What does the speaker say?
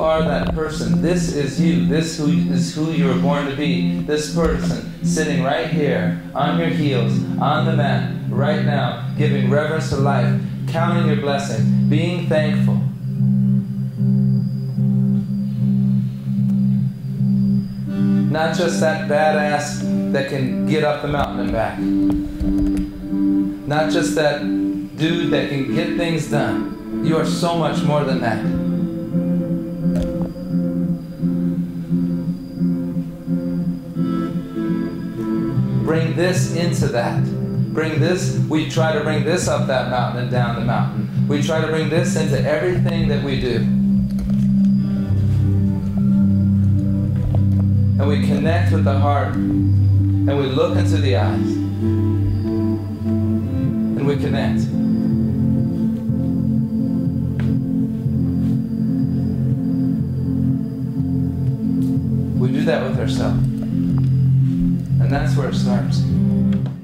are that person. This is you. This who is who you were born to be. This person sitting right here on your heels, on the mat, right now, giving reverence to life, counting your blessing, being thankful. Not just that badass that can get up the mountain and back. Not just that dude that can get things done. You are so much more than that. Bring this into that. Bring this, we try to bring this up that mountain and down the mountain. We try to bring this into everything that we do. And we connect with the heart and we look into the eyes and we connect. We do that with ourselves. And that's where it starts.